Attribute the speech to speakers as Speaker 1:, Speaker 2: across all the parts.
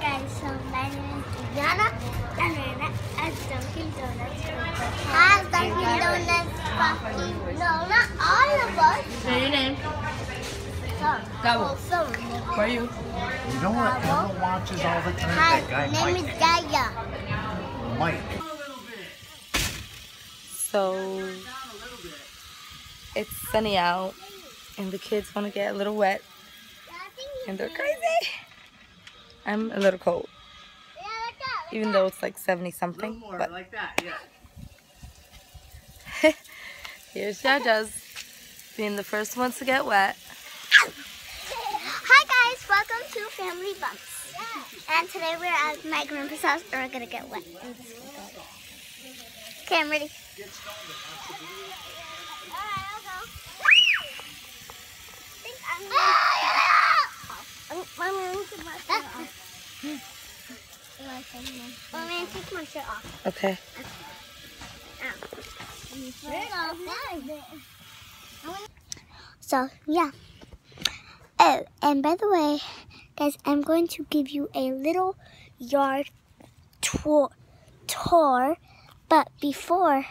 Speaker 1: guys, so my name is Diana and we're at Dunkin' Donuts. Hi, Dunkin' Donuts, fucking no, not all of us.
Speaker 2: Say your name.
Speaker 1: Some.
Speaker 2: Gabo. Where are you?
Speaker 3: You know what? Emma watches all the time.
Speaker 1: Hi,
Speaker 3: That guy
Speaker 1: name
Speaker 3: Mike.
Speaker 1: is Gaia.
Speaker 3: Mike.
Speaker 2: So it's sunny out and the kids want to get a little wet and they're crazy. I'm a little cold, even though it's like 70 something. But
Speaker 3: like that, yeah.
Speaker 2: here's Jaja's being the first ones to get wet.
Speaker 1: Hi guys, welcome to Family Bumps. And today we're at my grandpa's house and we're gonna get wet. Okay, I'm ready. I'm going to my shirt off. I'm going to take my shirt off.
Speaker 2: Okay.
Speaker 1: So, yeah. Oh, and by the way, guys, I'm going to give you a little yard tour. tour but before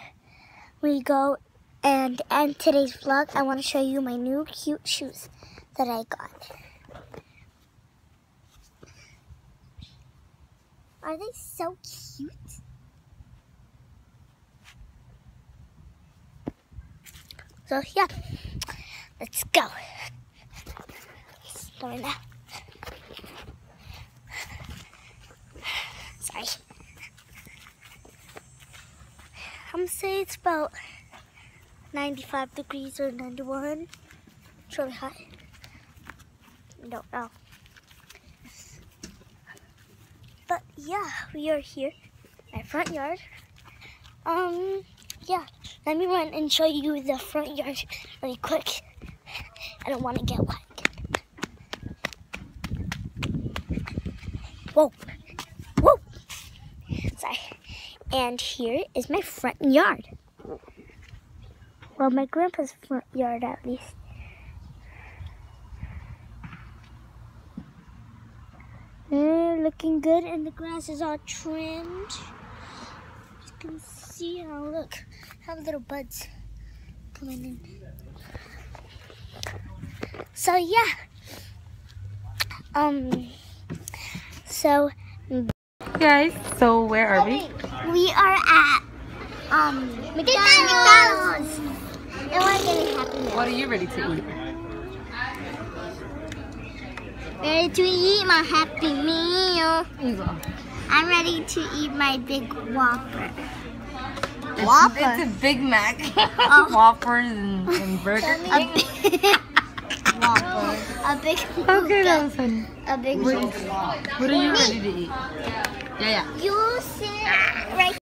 Speaker 1: we go and end today's vlog, I want to show you my new cute shoes that I got. Are they so cute? So yeah, let's go. Start now. Sorry. I'm gonna say it's about 95 degrees or 91. It's really hot. Don't know. But yeah, we are here, my front yard. Um, yeah, let me run and show you the front yard really quick. I don't want to get wet. Whoa, whoa. Sorry. And here is my front yard. Well, my grandpa's front yard at least. Looking good, and the grass is all trimmed. You can see how look, have little buds coming in. So yeah, um, so
Speaker 2: Guys, so where are we?
Speaker 1: we are at um McDonald's, and we're getting Happy Meal.
Speaker 2: What are you ready to eat?
Speaker 1: Ready to eat my Happy Meal. I'm ready to eat my big Whopper. Whopper.
Speaker 2: It's a Big Mac,
Speaker 1: Oh.
Speaker 2: Whoppers, and, and Burger
Speaker 1: A big Whopper. A big.
Speaker 2: Okay, that was funny.
Speaker 1: A big.
Speaker 2: What are you ready to eat? Yeah, yeah.
Speaker 1: You sit right